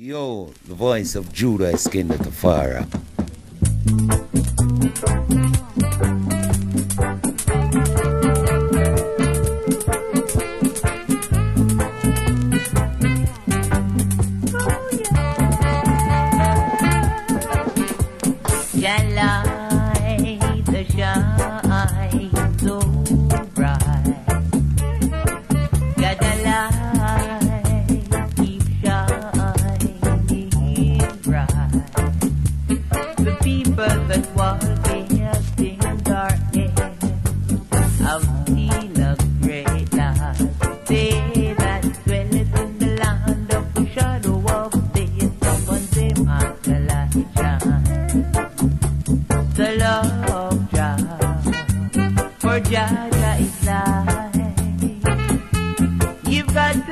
Yo, the voice of Judah is Skinner Tafara.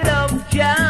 Trump, yeah.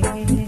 me.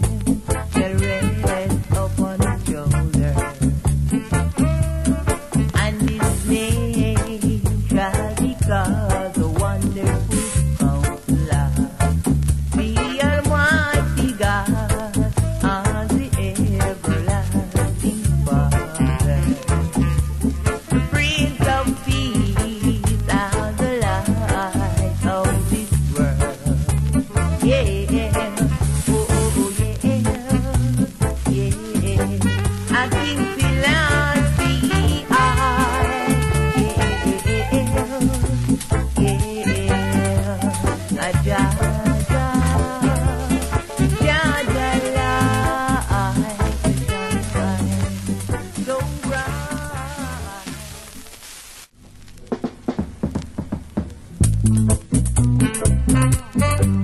Thank you.